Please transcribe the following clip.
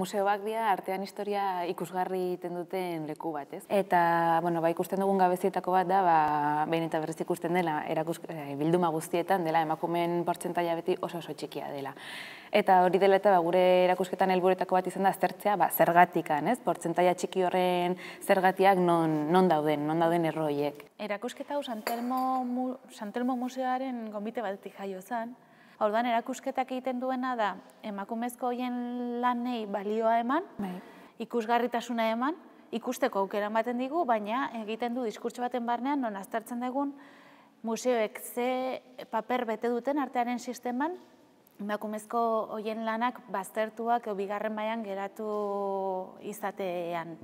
museoak dira artean historia ikusgarri egiten duten leku bat, ez? Eta, bueno, ba, ikusten dugun gabezietako bat da, ba, behin eta berriz ikusten dela, erakus, eh, bilduma guztietan dela, emakumeen portzentaia beti oso oso txikia dela. Eta hori dela eta ba, gure erakusketan helburetako bat izan da aztertzea, ba, zergatikan, ez? Portzentaia txiki horren zergatiak non, non dauden, non dauden erroiek. Erakusketa hau Santelmo, Santelmo Museoaren gombite batetik jaio zen, Orduan erakusketak egiten duena da emakumezko hoien lanei balioa eman, bai. ikusgarritasuna eman, ikusteko aukera ematen digu, baina egiten du diskurtso baten barnean non aztertzen dugun museoek ze paper bete duten artearen sisteman, emakumezko hoien lanak baztertuak bigarren baian geratu izatean.